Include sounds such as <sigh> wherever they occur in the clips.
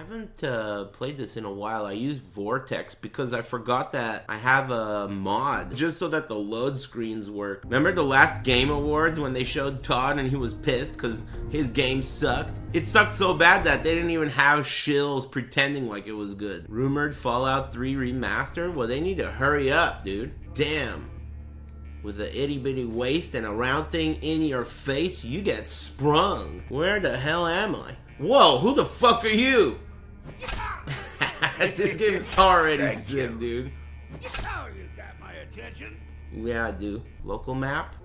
haven't uh, played this in a while. I used Vortex because I forgot that I have a mod just so that the load screens work. Remember the last Game Awards when they showed Todd and he was pissed because his game sucked? It sucked so bad that they didn't even have shills pretending like it was good. Rumored Fallout 3 remaster? Well, they need to hurry up, dude. Damn. With an itty bitty waist and a round thing in your face, you get sprung. Where the hell am I? Whoa, who the fuck are you? <laughs> this game's already Thank you. dude. Oh, you got my attention. Yeah, I do. Local map?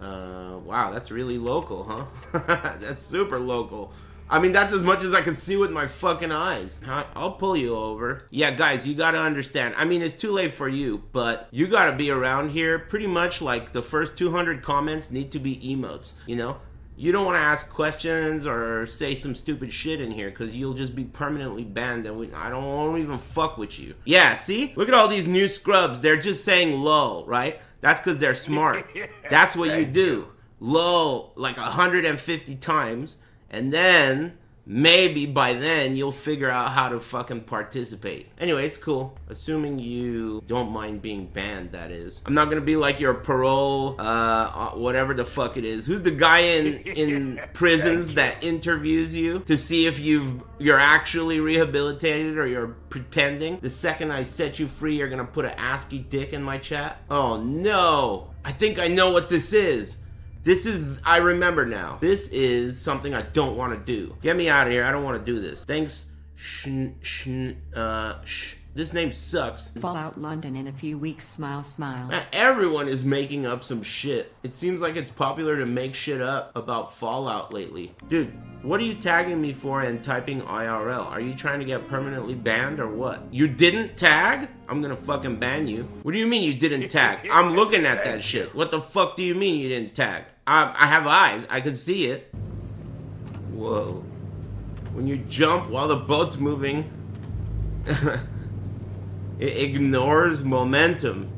Uh, wow, that's really local, huh? <laughs> that's super local. I mean, that's as much as I can see with my fucking eyes. I'll pull you over. Yeah, guys, you gotta understand. I mean, it's too late for you, but you gotta be around here. Pretty much like the first 200 comments need to be emotes, you know? You don't want to ask questions or say some stupid shit in here because you'll just be permanently banned and we, I don't want to even fuck with you. Yeah, see? Look at all these new scrubs. They're just saying lol, right? That's because they're smart. <laughs> That's what you do. Lol like 150 times and then maybe by then you'll figure out how to fucking participate. Anyway, it's cool. Assuming you don't mind being banned, that is. I'm not gonna be like your parole, uh, uh, whatever the fuck it is. Who's the guy in in <laughs> prisons that interviews you to see if you've you're actually rehabilitated or you're pretending? The second I set you free, you're gonna put an ASCII dick in my chat. Oh no! I think I know what this is. This is, I remember now. This is something I don't want to do. Get me out of here. I don't want to do this. Thanks, shn, shn, uh, sh. This name sucks. Fallout London in a few weeks. Smile, smile. Man, Everyone is making up some shit. It seems like it's popular to make shit up about Fallout lately. Dude, what are you tagging me for and typing IRL? Are you trying to get permanently banned or what? You didn't tag? I'm gonna fucking ban you. What do you mean you didn't tag? I'm looking at that shit. What the fuck do you mean you didn't tag? I, I have eyes. I can see it. Whoa. When you jump while the boat's moving, <laughs> it ignores momentum.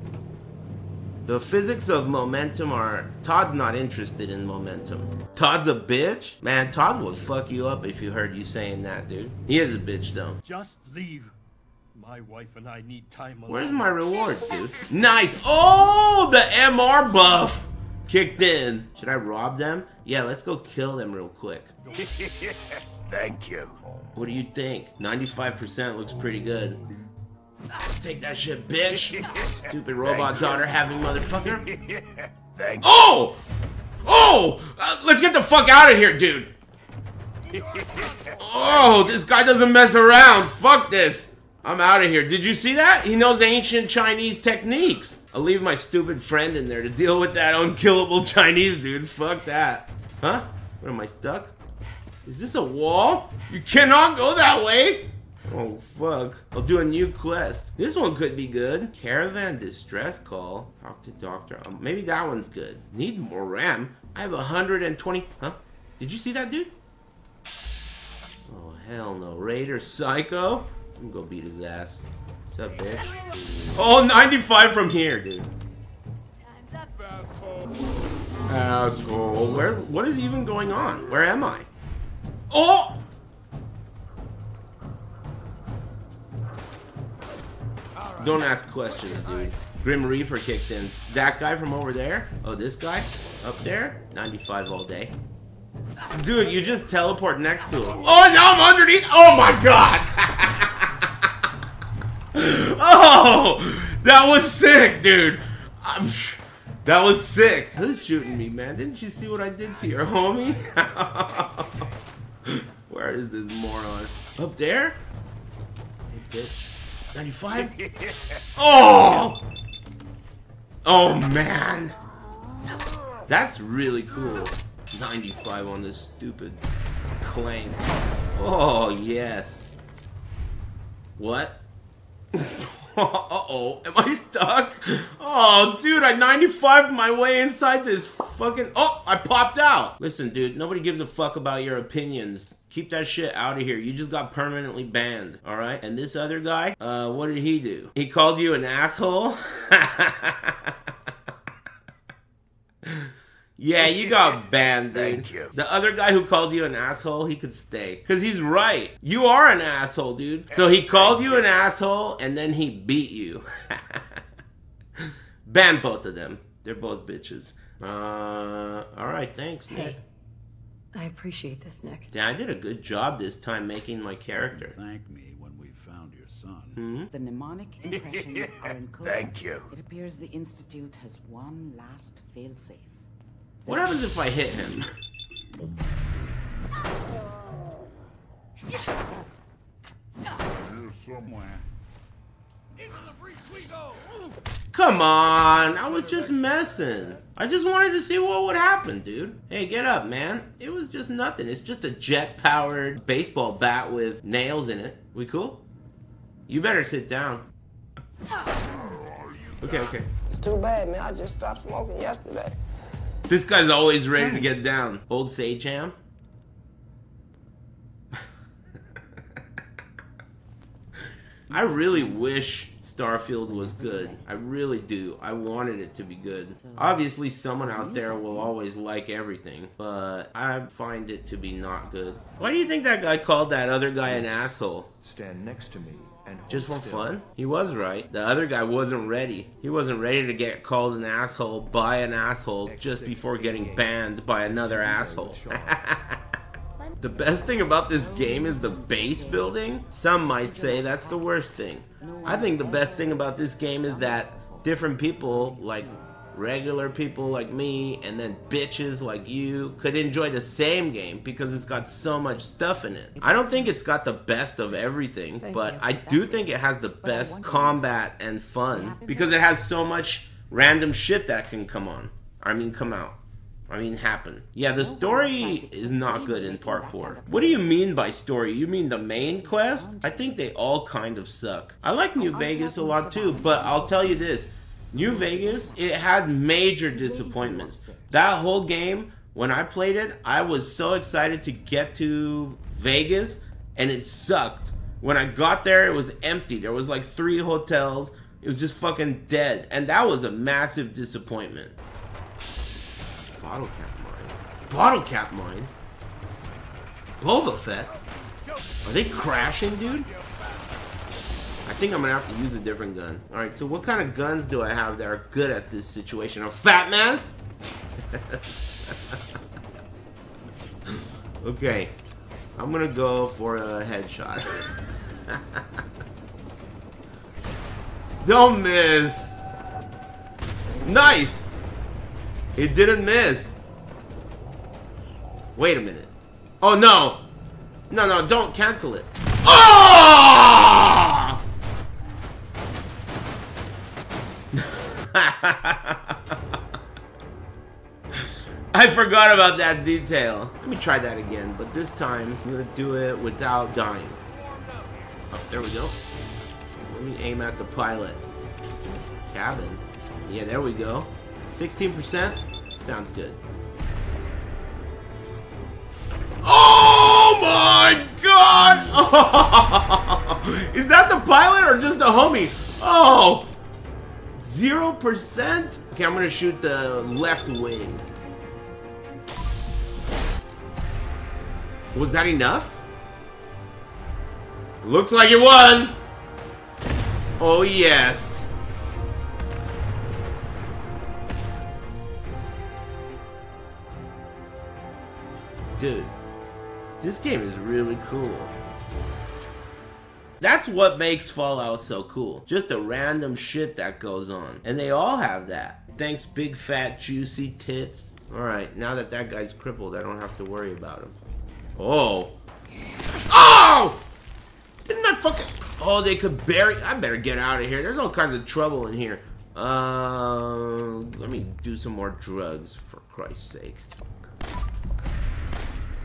The physics of momentum are. Todd's not interested in momentum. Todd's a bitch? Man, Todd would fuck you up if you heard you saying that, dude. He is a bitch, though. Just leave. My wife and I need time alone. Where's my reward, dude? Nice. Oh, the MR buff kicked in. Should I rob them? Yeah, let's go kill them real quick. <laughs> Thank you. What do you think? 95% looks pretty good. Take that shit, bitch. <laughs> Stupid robot daughter having motherfucker. <laughs> Thank Oh! Oh! Uh, let's get the fuck out of here, dude. Oh, this guy doesn't mess around. Fuck this. I'm out of here. Did you see that? He knows ancient Chinese techniques. I'll leave my stupid friend in there to deal with that unkillable <laughs> Chinese dude. Fuck that. Huh? What am I stuck? Is this a wall? You cannot go that way. Oh fuck. I'll do a new quest. This one could be good. Caravan distress call. Talk to doctor. Um, maybe that one's good. Need more RAM. I have 120. Huh? Did you see that dude? Oh hell no. Raider Psycho. I'm gonna go beat his ass. What's up, bitch? Oh, 95 from here, dude. Asshole. Where? What is even going on? Where am I? Oh! Don't ask questions, dude. Grim Reaper kicked in. That guy from over there? Oh, this guy? Up there? 95 all day. Dude, you just teleport next to him. Oh, now I'm underneath. Oh my god! <laughs> <laughs> oh! That was sick, dude. I'm, that was sick. Who's shooting me, man? Didn't you see what I did to your homie? <laughs> Where is this moron? Up there? Hey, bitch. 95? <laughs> Oh! Oh, man. That's really cool. 95 on this stupid clank. Oh, yes. What? <laughs> Uh-oh. Am I stuck? Oh, dude, I 95 my way inside this fucking... Oh, I popped out. Listen, dude, nobody gives a fuck about your opinions. Keep that shit out of here. You just got permanently banned, all right? And this other guy, uh, what did he do? He called you an asshole? <laughs> Yeah, you got banned, dude. Thank you. The other guy who called you an asshole, he could stay. Because he's right. You are an asshole, dude. So he called you an asshole and then he beat you. <laughs> Ban both of them. They're both bitches. Uh, alright, thanks, Nick. Hey, I appreciate this, Nick. Yeah, I did a good job this time making my character. Thank me when we've found your son. Hmm? The mnemonic impressions are <laughs> encoded. Thank you. It appears the Institute has one last failsafe. What happens if I hit him? Come on, I was just messing. I just wanted to see what would happen, dude. Hey, get up, man. It was just nothing. It's just a jet-powered baseball bat with nails in it. We cool? You better sit down. Okay, okay. It's too bad, man. I just stopped smoking yesterday. This guy's always ready to get down. Old Sajam. I really wish Starfield was good. I really do. I wanted it to be good. Obviously, someone out there will always like everything, but I find it to be not good. Why do you think that guy called that other guy an asshole? Stand next to me and Just for still. fun? He was right. The other guy wasn't ready. He wasn't ready to get called an asshole by an asshole just before getting banned by another asshole. <laughs> the best thing about this game is the base building. Some might say that's the worst thing. I think the best thing about this game is that different people, like regular people like me, and then bitches like you, could enjoy the same game because it's got so much stuff in it. I don't think it's got the best of everything, but you. I do think it has the best combat and fun because it has so much random shit that can come on. I mean, come out. I mean, happen. Yeah, the story is not good in part 4. What do you mean by story? You mean the main quest? I think they all kind of suck. I like New Vegas a lot too, but I'll tell you this. New Vegas, it had major disappointments. That whole game, when I played it, I was so excited to get to Vegas, and it sucked. When I got there, it was empty. There was like three hotels. It was just fucking dead. And that was a massive disappointment. Bottle cap mine. Bottle cap mine? Boba Fett? Are they crashing, dude? I think I'm gonna have to use a different gun. Alright, so what kind of guns do I have that are good at this situation? A fat man? <laughs> okay. I'm gonna go for a headshot. <laughs> Don't miss! Nice! It didn't miss. Wait a minute. Oh no! No, no, don't cancel it. Forgot about that detail. Let me try that again, but this time I'm gonna do it without dying. Oh, there we go. Let me aim at the pilot. Cabin. Yeah, there we go. 16%? Sounds good. Oh my god! <laughs> Is that the pilot or just the homie? Oh! 0%? Okay, I'm gonna shoot the left wing. Was that enough? Looks like it was! Oh yes. Dude, this game is really cool. That's what makes Fallout so cool. Just the random shit that goes on. And they all have that. Thanks, big fat juicy tits. Alright, now that that guy's crippled, I don't have to worry about him. Oh. Oh! Didn't I fucking... Oh, they could bury... I better get out of here. There's all kinds of trouble in here. Uh, let me do some more drugs, for Christ's sake.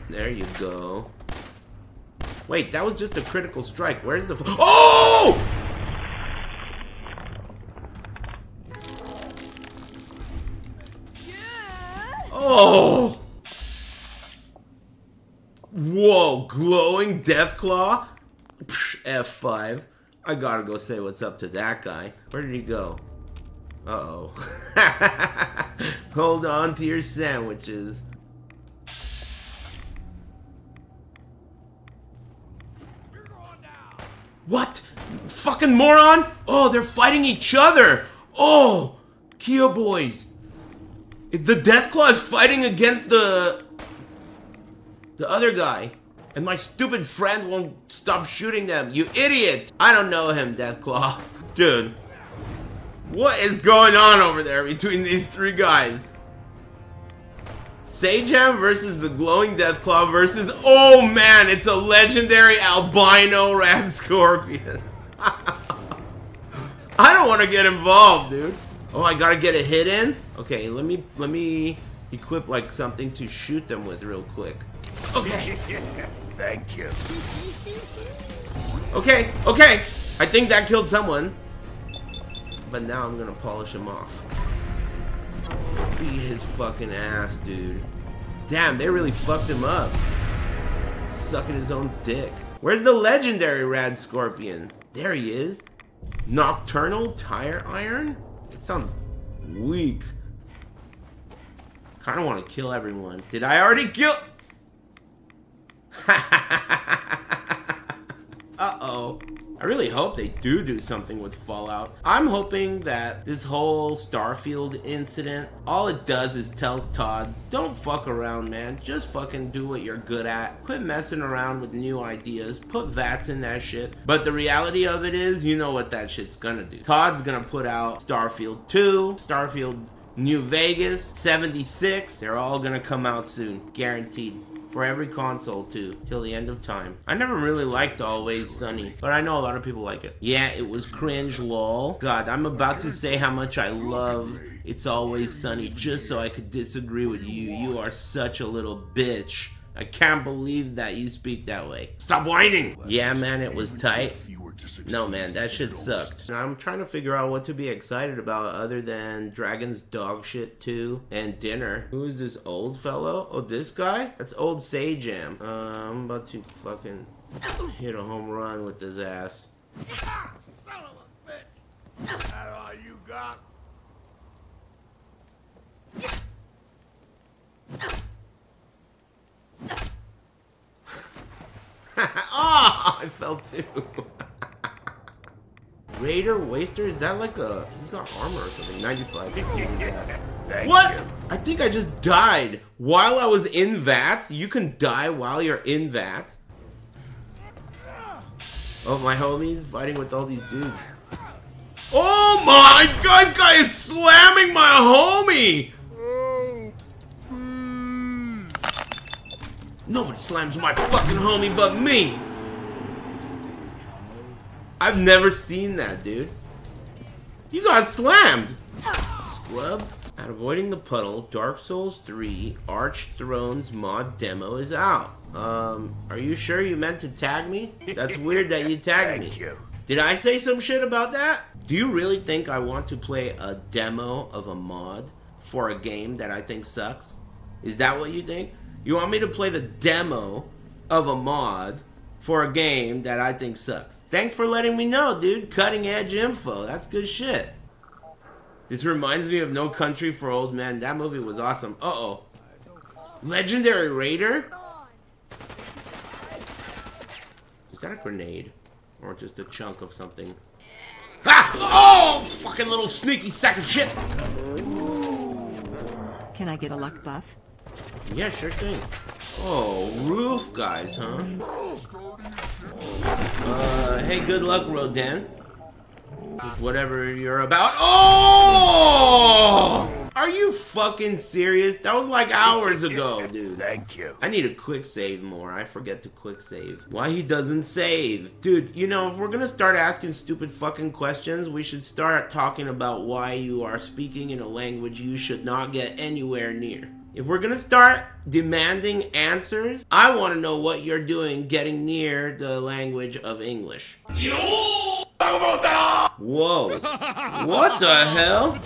There you go. Wait, that was just a critical strike. Where's the... Oh! Oh! Whoa, glowing Deathclaw? Psh, F5. I gotta go say what's up to that guy. Where did he go? Uh-oh. <laughs> Hold on to your sandwiches. What? Fucking moron? Oh, they're fighting each other. Oh, Kia boys. The Deathclaw is fighting against the the other guy. And my stupid friend won't stop shooting them. You idiot! I don't know him, Deathclaw. <laughs> Dude. What is going on over there between these three guys? Sajam versus the glowing Deathclaw versus... Oh man, it's a legendary albino rat <laughs> scorpion. <laughs> I don't want to get involved, dude. Oh, I gotta get a hit in? Okay, let me let me equip like something to shoot them with real quick. Okay. Thank you. Okay, okay. I think that killed someone. But now I'm gonna polish him off. Beat his fucking ass, dude. Damn, they really fucked him up. Sucking his own dick. Where's the legendary Rad Scorpion? There he is. Nocturnal Tire Iron? It sounds weak. Kinda wanna kill everyone. Did I already kill? <laughs> Uh-oh. I really hope they do do something with Fallout. I'm hoping that this whole Starfield incident, all it does is tells Todd, don't fuck around, man. Just fucking do what you're good at. Quit messing around with new ideas. Put VATS in that shit. But the reality of it is, you know what that shit's gonna do. Todd's gonna put out Starfield 2, Starfield New Vegas, 76. They're all gonna come out soon. Guaranteed for every console too, till the end of time. I never really liked Always Sunny, but I know a lot of people like it. Yeah, it was cringe, lol. God, I'm about to say how much I love It's Always Sunny just so I could disagree with you. You are such a little bitch. I can't believe that you speak that way. Stop whining! Yeah, man, it was tight. No, man, that shit sucked. I'm trying to figure out what to be excited about other than Dragon's Dog Shit 2 and Dinner. Who is this old fellow? Oh, this guy? That's old Sajam. Uh, I'm about to fucking hit a home run with his ass. <laughs> That all you got? Oh, <laughs> I fell too. <laughs> Raider Waster, is that like a... He's got armor or something. 95. <laughs> Thank What? you. I think I just died while I was in VATS. You can die while you're in VATS. Oh, my homie's fighting with all these dudes. Oh my god, this guy is slamming my homie! Nobody slams my fucking homie but me! I've never seen that, dude. You got slammed! Scrub. At avoiding the puddle, Dark Souls 3 Archthrones mod demo is out. Um, are you sure you meant to tag me? That's weird that you tagged Thank me. you. Did I say some shit about that? Do you really think I want to play a demo of a mod for a game that I think sucks? Is that what you think? You want me to play the demo of a mod for a game that I think sucks? Thanks for letting me know, dude. Cutting edge info. That's good shit. This reminds me of No Country for Old Men. That movie was awesome. Uh oh. Legendary Raider? Is that a grenade? Or just a chunk of something? Ah! Oh! Fucking little sneaky sack of shit! Can I get a luck buff? Yeah, sure thing. Oh, roof guys, huh? Uh, hey, good luck, Rodan. With whatever you're about. Oh! Are you fucking serious? That was like hours ago, dude. Thank you. I need to quick save more. I forget to quick save. Why he doesn't save? Dude, you know, if we're gonna start asking stupid fucking questions, we should start talking about why you are speaking in a language you should not get anywhere near. If we're gonna start demanding answers, I wanna know what you're doing getting near the language of English. Whoa. What the hell? The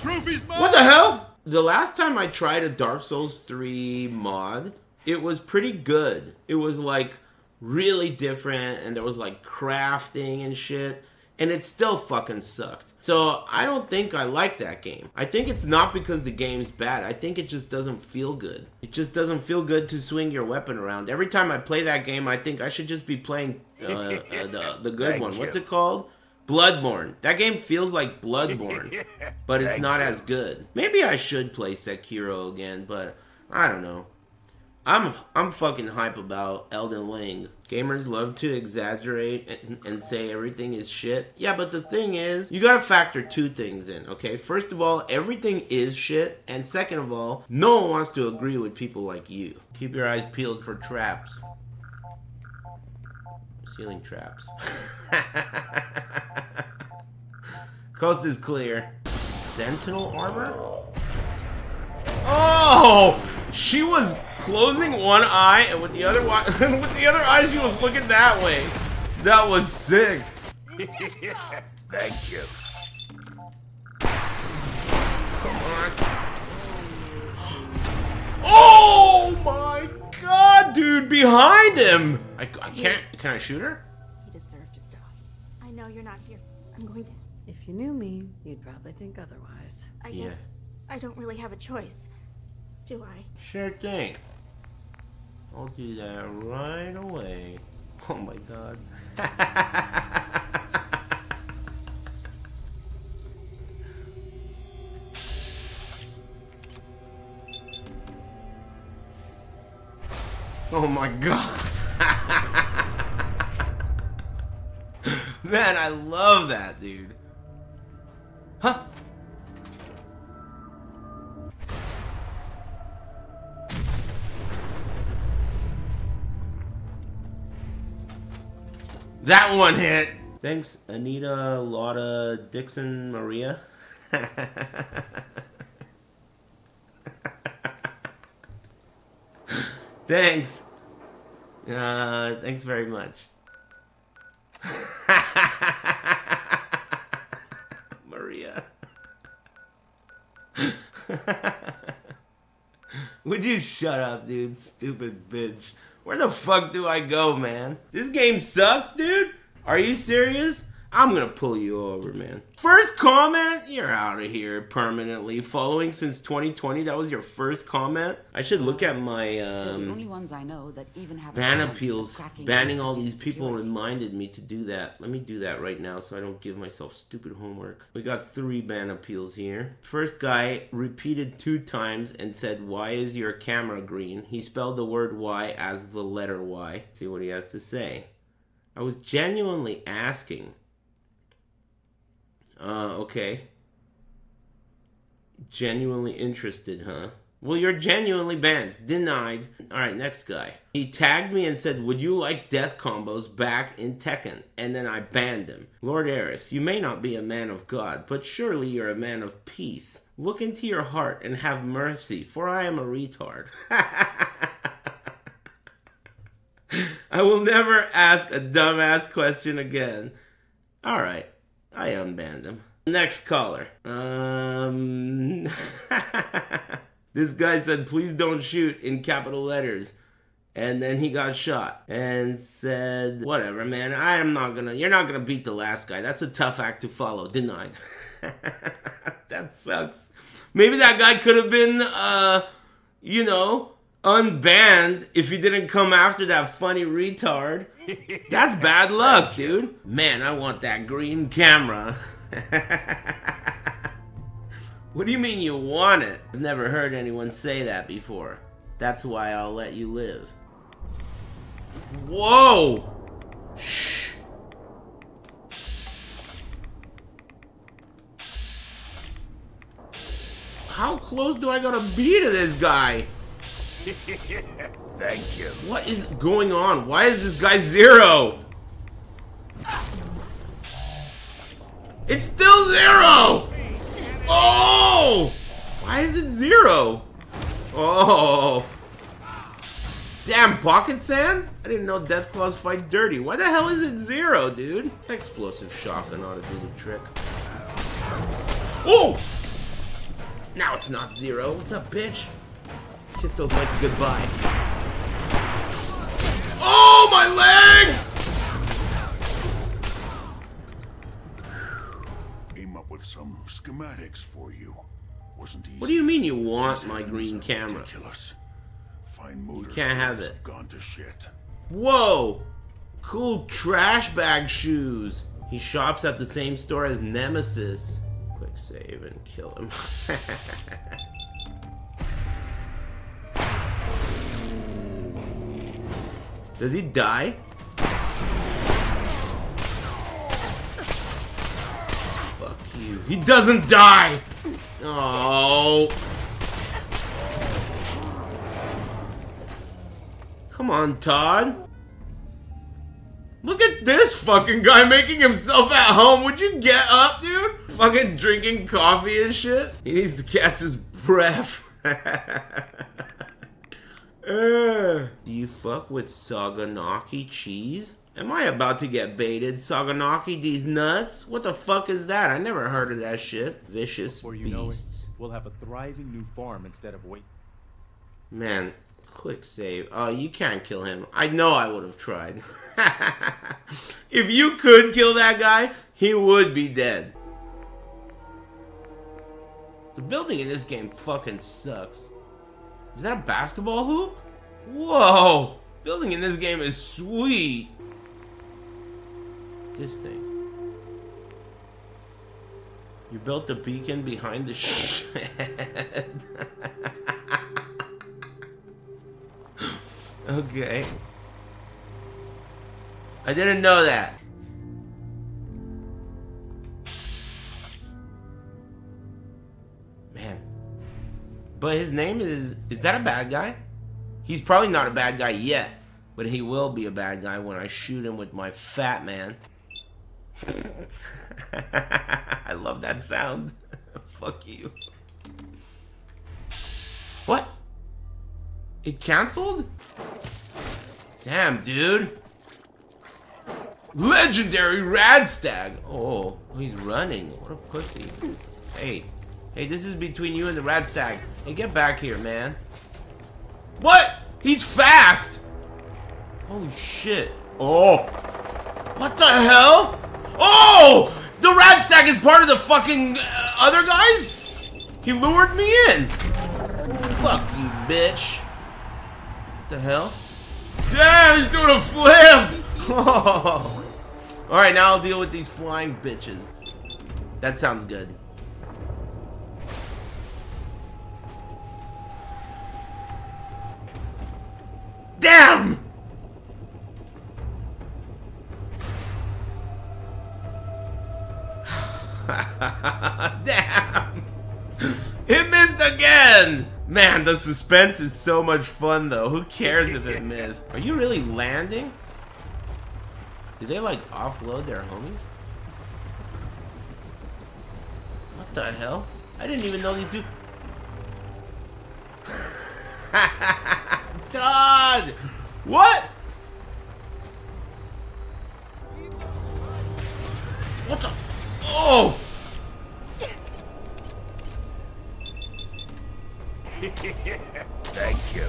What the hell? The last time I tried a Dark Souls 3 mod, it was pretty good. It was like really different and there was like crafting and shit. And it still fucking sucked. So I don't think I like that game. I think it's not because the game's bad. I think it just doesn't feel good. It just doesn't feel good to swing your weapon around. Every time I play that game, I think I should just be playing uh, uh, the, the good Thank one. What's it called? Bloodborne. That game feels like Bloodborne, <laughs> but it's Thank not you. as good. Maybe I should play Sekiro again, but I don't know. I'm I'm fucking hype about Elden Ring. Gamers love to exaggerate and, and say everything is shit. Yeah, but the thing is, you gotta factor two things in, okay? First of all, everything is shit, and second of all, no one wants to agree with people like you. Keep your eyes peeled for traps. Ceiling traps. <laughs> Coast is clear. Sentinel armor? Oh! She was closing one eye, and with the other wi- <laughs> with the other eye, she was looking that way. That was sick. <laughs> Thank you. Come on. Oh my god, dude! Behind him. I, I can't. Can I shoot her? He deserved to die. I know you're not here. I'm going to. If you knew me, you'd probably think otherwise. I Yeah. guess I don't really have a choice. Do I? Sure thing. I'll do that right away. Oh my god. <laughs> oh my god. <laughs> Man, I love that, dude. That one hit. Thanks, Anita, Lotta, Dixon, Maria. <laughs> thanks. Uh, thanks very much. <laughs> Maria. <laughs> Would you shut up, dude? Stupid bitch. Where the fuck do I go, man? This game sucks, dude? Are you serious? I'm gonna pull you over, man. First comment? You're out of here permanently. Following since 2020, that was your first comment? I should look at my, They're the um... only ones I know that even have Ban appeals, banning all these people security. reminded me to do that. Let me do that right now so I don't give myself stupid homework. We got three ban appeals here. First guy repeated two times and said, Why is your camera green? He spelled the word Y as the letter Y. See what he has to say. I was genuinely asking. Uh, okay. Genuinely interested, huh? Well, you're genuinely banned. Denied. Alright, next guy. He tagged me and said, Would you like death combos back in Tekken? And then I banned him. Lord Aris, you may not be a man of God, but surely you're a man of peace. Look into your heart and have mercy, for I am a retard. <laughs> I will never ask a dumbass question again. Alright, I unbanned him. Next caller. Um. <laughs> this guy said, please don't shoot in capital letters. And then he got shot and said, whatever, man, I am not gonna, you're not gonna beat the last guy. That's a tough act to follow. Denied. <laughs> that sucks. Maybe that guy could have been, uh, you know, unbanned if he didn't come after that funny retard. That's bad luck, dude. Man, I want that green camera. <laughs> what do you mean you want it? I've never heard anyone say that before. That's why I'll let you live. Whoa! Shh. How close do I gotta be to this guy? <laughs> Thank you. What is going on? Why is this guy zero? It's still zero! Oh! Why is it zero? Oh. Damn, pocket sand? I didn't know Deathclaws fight dirty. Why the hell is it zero, dude? Explosive shotgun ought to do the trick. Oh! Now it's not zero. What's up, bitch? Kiss those legs goodbye my legs! Aim up with some schematics for you. Wasn't easy. What do you mean you want my green camera? Ridiculous. Fine motors you can't have it. Gone to shit. Whoa! Cool trash bag shoes. He shops at the same store as Nemesis. Click save and kill him. <laughs> Does he die? Fuck you. He doesn't die! Oh. Come on, Todd. Look at this fucking guy making himself at home. Would you get up, dude? Fucking drinking coffee and shit. He needs to catch his breath. <laughs> Uh, do you fuck with Saganaki cheese? Am I about to get baited? Saganaki these nuts? What the fuck is that? I never heard of that shit. Vicious Before you know it, beasts. we'll have a thriving new farm instead of wait. Man, quick save. Oh, you can't kill him. I know I would have tried. <laughs> if you could kill that guy, he would be dead. The building in this game fucking sucks. Is that a basketball hoop? Whoa! Building in this game is sweet. This thing. You built the beacon behind the <laughs> shed. <laughs> okay. I didn't know that. But his name is. Is that a bad guy? He's probably not a bad guy yet. But he will be a bad guy when I shoot him with my fat man. <laughs> I love that sound. <laughs> Fuck you. What? It canceled? Damn, dude. Legendary Radstag. Oh, he's running. What a pussy. Hey. Hey, this is between you and the Radstag. Hey, get back here, man. What? He's fast! Holy shit. Oh. What the hell? Oh! The Radstag is part of the fucking uh, other guys? He lured me in. Fuck you, bitch. What the hell? Damn, he's doing a flip! <laughs> Oh. Alright, now I'll deal with these flying bitches. That sounds good. <laughs> Damn! Damn! It missed again! Man, the suspense is so much fun though. Who cares if it missed? Are you really landing? Did they like offload their homies? What the hell? I didn't even know these dudes. <laughs> Todd! What? What the? Oh! Thank you.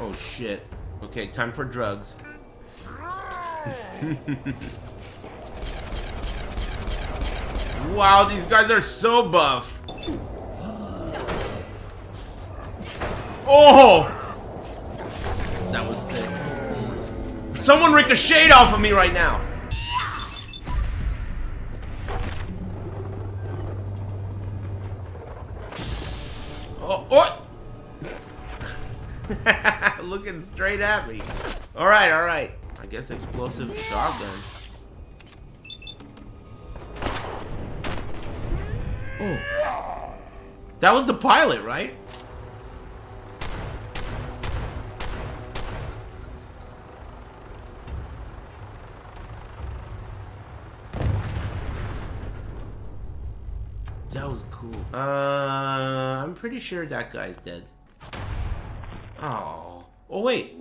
Oh shit. Okay, time for drugs. <laughs> wow, these guys are so buff. Oh! That was sick. Someone ricocheted off of me right now. Oh, what? Oh. <laughs> Looking straight at me. Alright, alright. I guess explosive shotgun. That was the pilot, right? That was cool. Uh, I'm pretty sure that guy's dead. Oh. Oh, wait.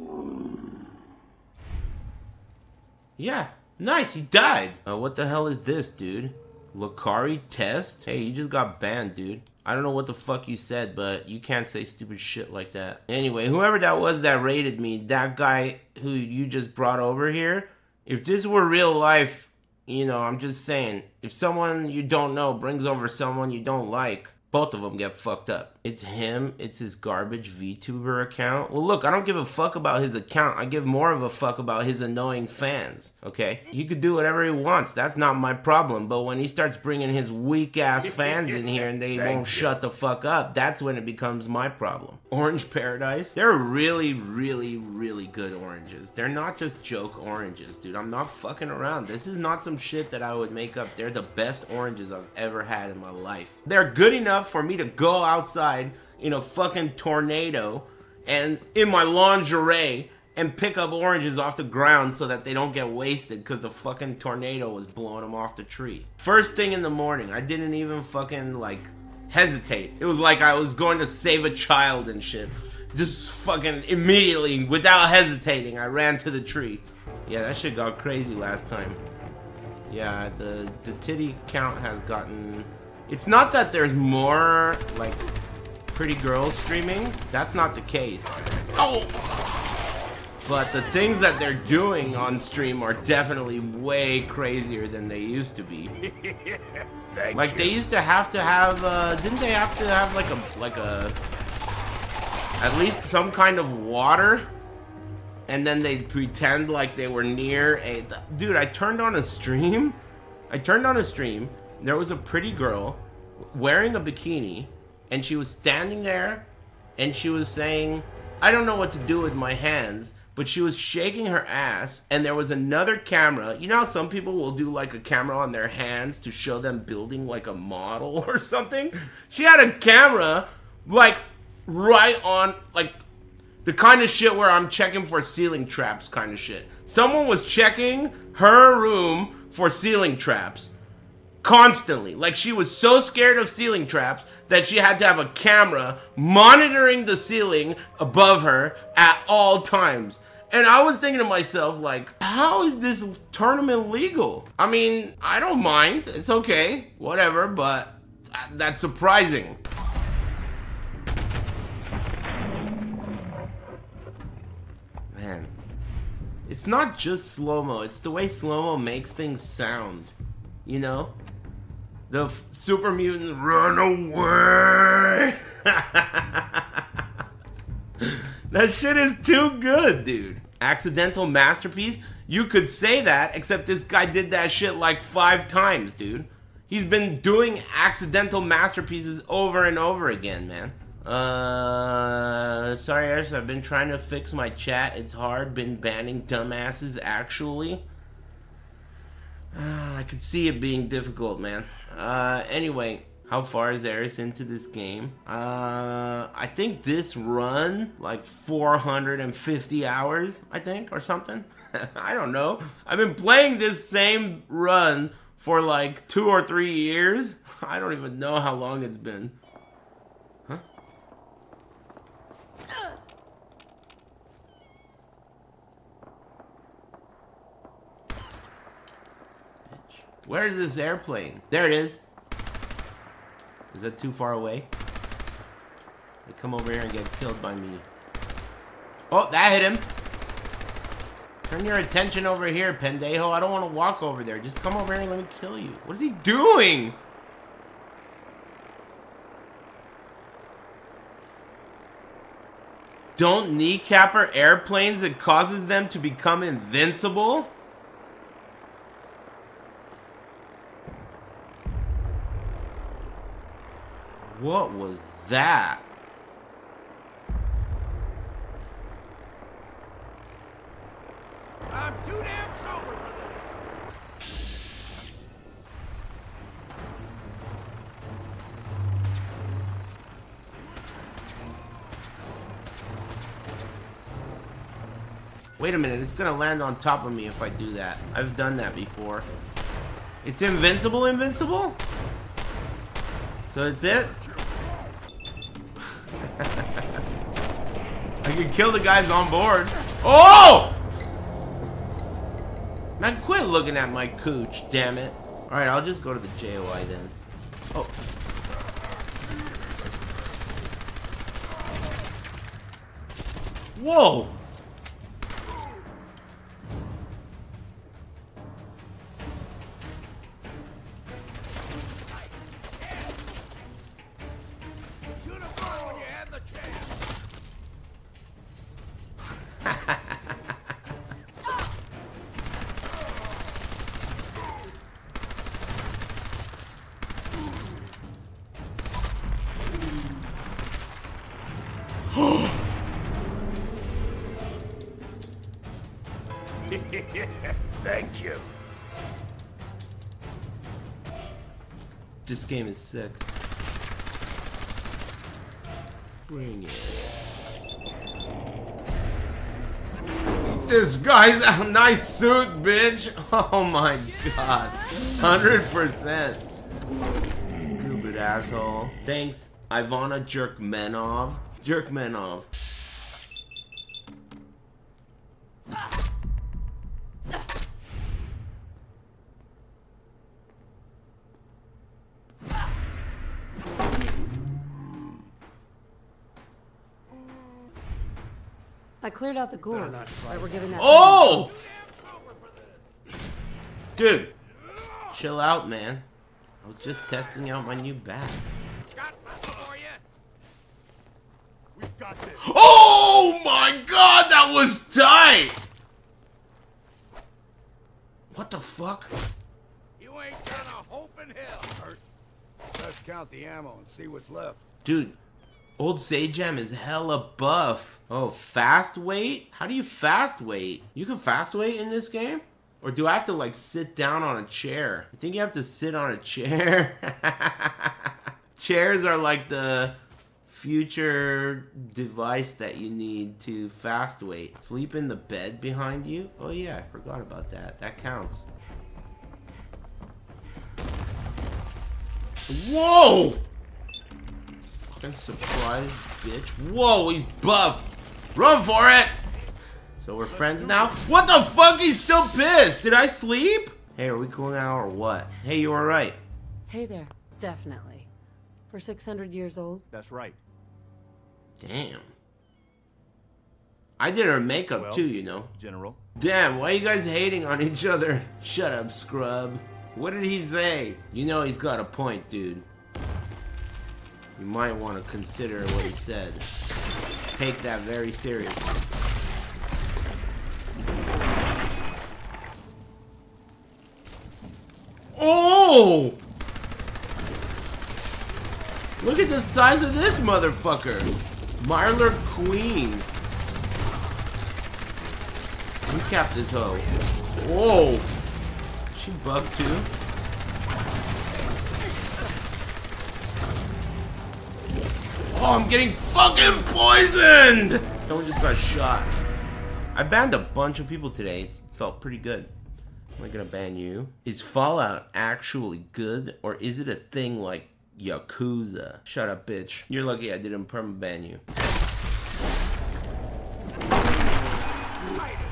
Yeah. Nice, he died. Uh, what the hell is this, dude? Lakari test? Hey, you just got banned, dude. I don't know what the fuck you said, but you can't say stupid shit like that. Anyway, whoever that was that raided me, that guy who you just brought over here, if this were real life, you know, I'm just saying, if someone you don't know brings over someone you don't like, both of them get fucked up. It's him, it's his garbage VTuber account. Well, look, I don't give a fuck about his account. I give more of a fuck about his annoying fans, okay? He could do whatever he wants. That's not my problem. But when he starts bringing his weak ass <laughs> fans in here and they won't shut the fuck up, that's when it becomes my problem. Orange Paradise, they're really, really, really good oranges. They're not just joke oranges, dude. I'm not fucking around. This is not some shit that I would make up. They're the best oranges I've ever had in my life. They're good enough for me to go outside in a fucking tornado and in my lingerie and pick up oranges off the ground so that they don't get wasted because the fucking tornado was blowing them off the tree. First thing in the morning, I didn't even fucking like hesitate. It was like I was going to save a child and shit. Just fucking immediately, without hesitating, I ran to the tree. Yeah, that shit got crazy last time. Yeah, the the titty count has gotten. It's not that there's more like pretty girls streaming. That's not the case. Oh! But the things that they're doing on stream are definitely way crazier than they used to be. <laughs> like they used to have to have, uh, didn't they have to have like a, like a, at least some kind of water? And then they'd pretend like they were near a, dude, I turned on a stream. I turned on a stream. There was a pretty girl wearing a bikini and she was standing there and she was saying, I don't know what to do with my hands, but she was shaking her ass and there was another camera. You know how some people will do like a camera on their hands to show them building like a model <laughs> or something? She had a camera like right on like the kind of shit where I'm checking for ceiling traps kind of shit. Someone was checking her room for ceiling traps constantly. Like she was so scared of ceiling traps that she had to have a camera monitoring the ceiling above her at all times. And I was thinking to myself, like, how is this tournament legal? I mean, I don't mind. It's okay. Whatever, but that's surprising. Man. It's not just slow-mo. It's the way slow-mo makes things sound. You know? The super mutant run away. <laughs> that shit is too good, dude. Accidental masterpiece? You could say that, except this guy did that shit like five times, dude. He's been doing accidental masterpieces over and over again, man. Uh, sorry, I've been trying to fix my chat. It's hard. Been banning dumbasses, actually. Uh, I could see it being difficult, man. Uh, anyway, how far is Aris into this game? Uh, I think this run, like 450 hours, I think, or something. <laughs> I don't know. I've been playing this same run for like two or three years. <laughs> I don't even know how long it's been. Huh? Where is this airplane? There it is. Is that too far away? They come over here and get killed by me. Oh, that hit him. Turn your attention over here, pendejo. I don't want to walk over there. Just come over here and let me kill you. What is he doing? Don't kneecapper airplanes that causes them to become invincible? What was that? I'm too damn sober for this. Wait a minute, it's gonna land on top of me if I do that. I've done that before. It's invincible, invincible? So that's it? <laughs> I can kill the guys on board. Oh! Man, quit looking at my cooch, damn it. Alright, I'll just go to the JOI then. Oh. Whoa! Sick. Bring it. This guy's a nice suit, bitch. <laughs> Oh my god. 100%. Stupid asshole. Thanks, Ivana Jerkmenov. Jerkmenov. Cleared out the ghouls that were giving that. Oh! Dude, chill out, man. I was just testing out my new bat. Oh my god, that was tight! What the fuck? You ain't got a hope in hell. Let's count the ammo and see what's left. Dude, old Sajam is hella buff. Oh, fast wait? How do you fast wait? You can fast wait in this game? Or do I have to like sit down on a chair? I think you have to sit on a chair. <laughs> Chairs are like the future device that you need to fast wait. Sleep in the bed behind you? Oh yeah, I forgot about that. That counts. Whoa! Fucking surprise, bitch. Whoa, he's buff. Run for it! So we're friends now? What the fuck? He's still pissed. Did I sleep? Hey, are we cool now or what? Hey, you alright? Hey there. Definitely. For 600 years old. That's right. Damn. I did her makeup Well, too, you know. General. Damn, why are you guys hating on each other? <laughs> Shut up, scrub. What did he say? You know he's got a point, dude. You might want to consider what he said. Take that very seriously. Oh! Look at the size of this motherfucker. Mirelurk Queen. Recap this hoe. Whoa. She bugged too. Oh, I'm getting fucking poisoned! Someone just got shot. I banned a bunch of people today. It felt pretty good. Am I gonna ban you? Is Fallout actually good, or is it a thing like Yakuza? Shut up, bitch. You're lucky I didn't permaban you.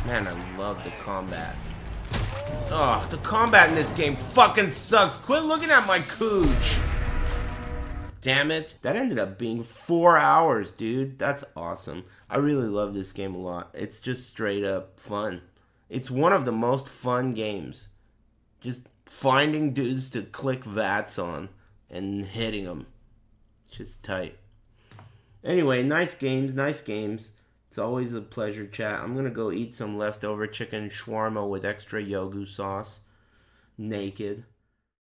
Man, I love the combat. Oh, the combat in this game fucking sucks. Quit looking at my cooch. Damn it. That ended up being four hours, dude. That's awesome. I really love this game a lot. It's just straight up fun. It's one of the most fun games. Just finding dudes to click VATS on and hitting them. Just tight. Anyway, nice games, nice games. It's always a pleasure, chat. I'm gonna go eat some leftover chicken shawarma with extra yogu sauce. Naked.